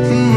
mm -hmm.